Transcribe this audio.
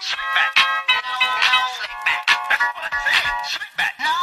Slick back. No, no, slick back. That's what I said. Slick back. No,